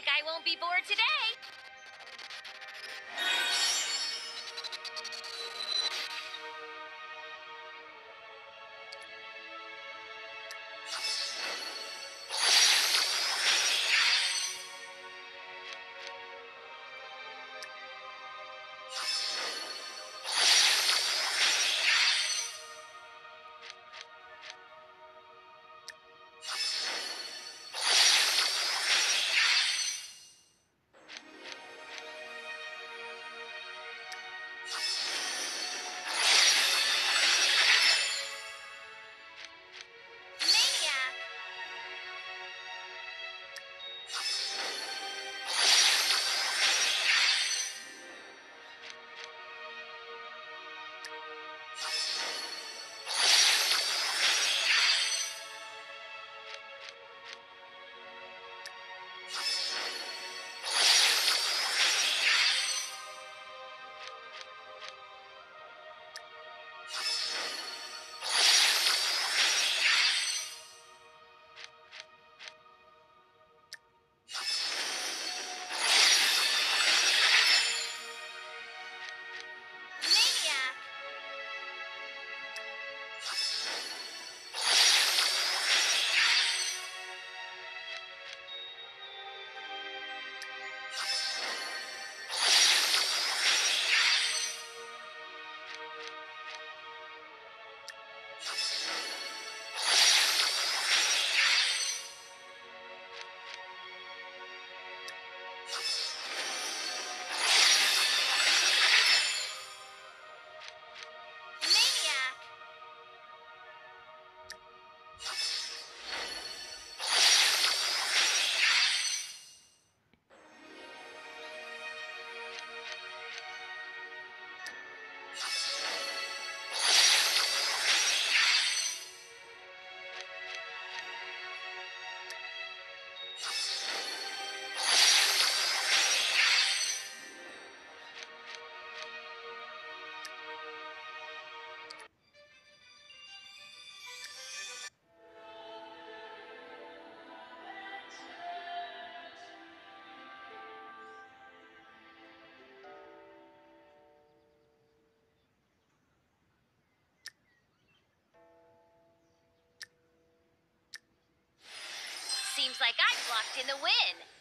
like I won't be bored today. Like I've locked in the win.